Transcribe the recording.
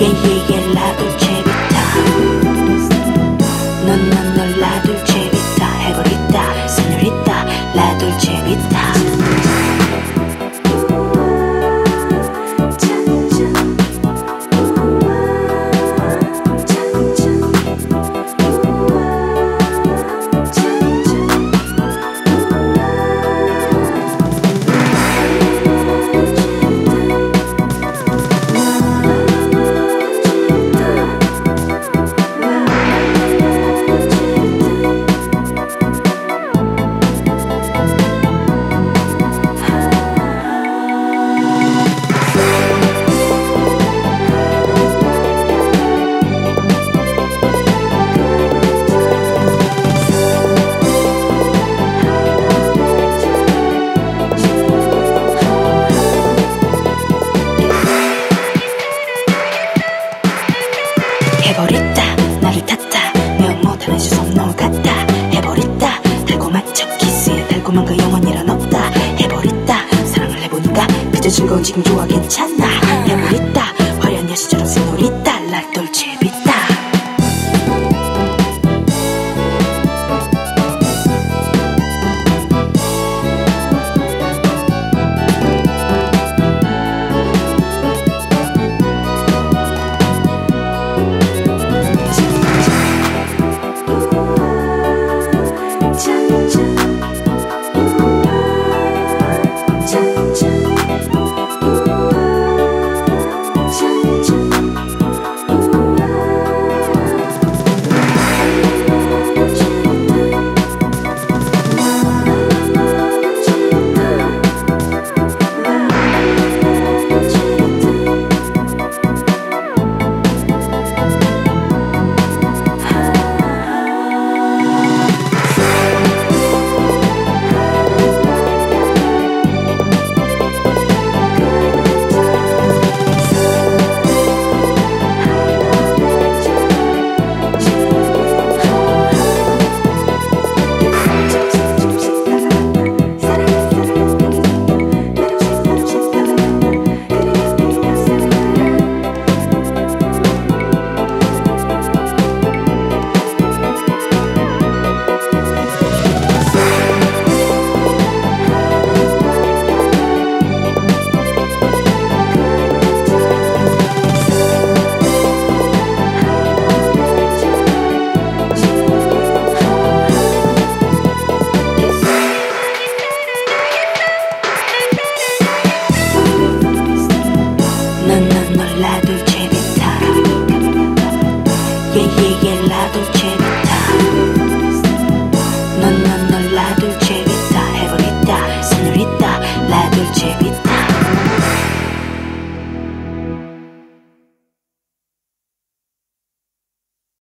yeah, yeah. 해버렸다. 나를 탔다. 명 못하는 시선 널 같다. 해버렸다. 달콤한 첫 키스에 달콤한 그 영혼이란 없다. 해버렸다. 사랑을 해보니까 그저 즐거운 지금 좋아 괜찮아. 해버렸다. 화려한 여시처럼 스노리다. 날 돌체 비다